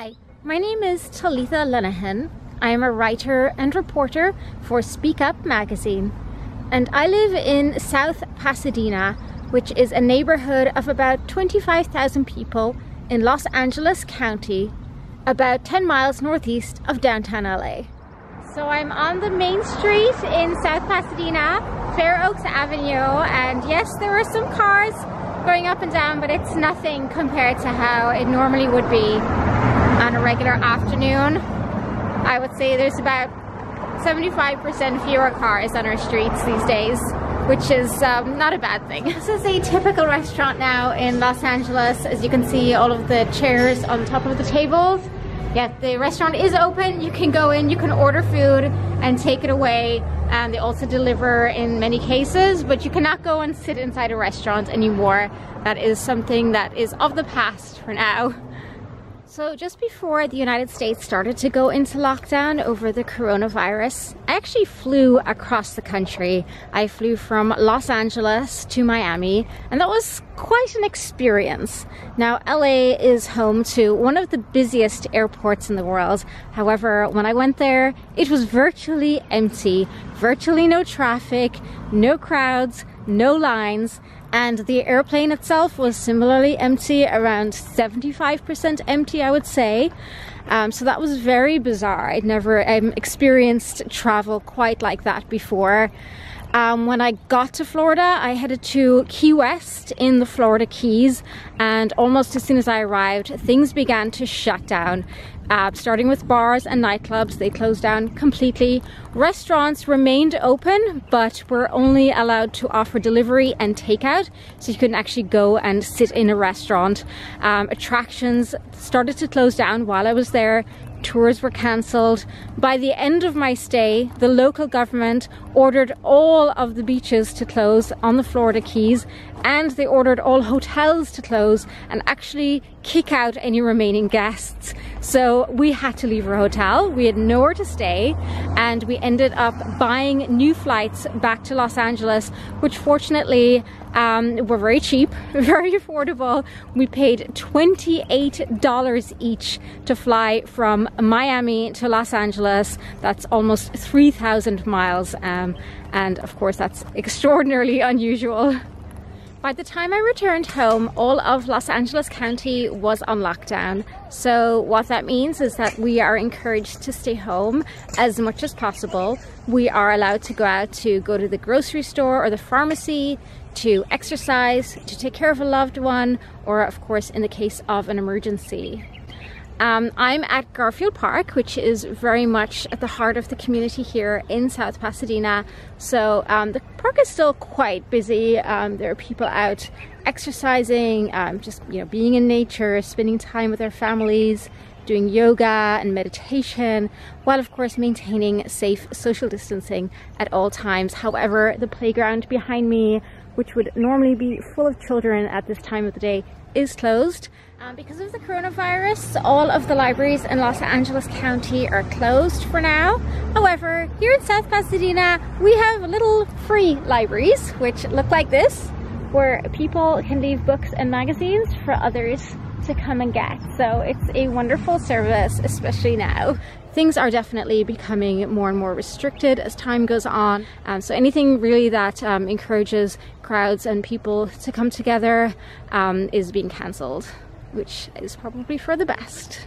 Hi, my name is Talitha Linehan. I am a writer and reporter for Speak Up magazine. And I live in South Pasadena, which is a neighborhood of about 25,000 people in Los Angeles County, about 10 miles northeast of downtown LA. So I'm on the main street in South Pasadena, Fair Oaks Avenue, and yes, there are some cars going up and down, but it's nothing compared to how it normally would be on a regular afternoon. I would say there's about 75% fewer cars on our streets these days, which is um, not a bad thing. This is a typical restaurant now in Los Angeles. As you can see, all of the chairs on top of the tables. Yeah, the restaurant is open. You can go in, you can order food and take it away. And they also deliver in many cases, but you cannot go and sit inside a restaurant anymore. That is something that is of the past for now. So just before the United States started to go into lockdown over the coronavirus, I actually flew across the country. I flew from Los Angeles to Miami, and that was quite an experience. Now, LA is home to one of the busiest airports in the world. However, when I went there, it was virtually empty, virtually no traffic, no crowds, no lines, and the airplane itself was similarly empty, around 75% empty, I would say. Um, so that was very bizarre. I'd never um, experienced travel quite like that before. Um, when I got to Florida, I headed to Key West in the Florida Keys, and almost as soon as I arrived, things began to shut down. Uh, starting with bars and nightclubs, they closed down completely. Restaurants remained open, but were only allowed to offer delivery and takeout, so you couldn't actually go and sit in a restaurant. Um, attractions started to close down while I was there tours were cancelled. By the end of my stay, the local government ordered all of the beaches to close on the Florida Keys and they ordered all hotels to close and actually kick out any remaining guests. So we had to leave our hotel. We had nowhere to stay and we ended up buying new flights back to Los Angeles, which fortunately um, were very cheap, very affordable. We paid $28 each to fly from Miami to Los Angeles. That's almost 3,000 miles. Um, and of course, that's extraordinarily unusual. By the time I returned home, all of Los Angeles County was on lockdown. So what that means is that we are encouraged to stay home as much as possible. We are allowed to go out to go to the grocery store or the pharmacy, to exercise, to take care of a loved one, or of course in the case of an emergency. Um, I'm at Garfield Park, which is very much at the heart of the community here in South Pasadena. So um, the park is still quite busy. Um, there are people out exercising, um, just you know, being in nature, spending time with their families, doing yoga and meditation, while of course maintaining safe social distancing at all times. However, the playground behind me, which would normally be full of children at this time of the day, is closed. Um, because of the coronavirus, all of the libraries in Los Angeles County are closed for now. However, here in South Pasadena, we have little free libraries, which look like this, where people can leave books and magazines for others to come and get. So it's a wonderful service, especially now. Things are definitely becoming more and more restricted as time goes on. Um, so anything really that um, encourages crowds and people to come together um, is being cancelled which is probably for the best.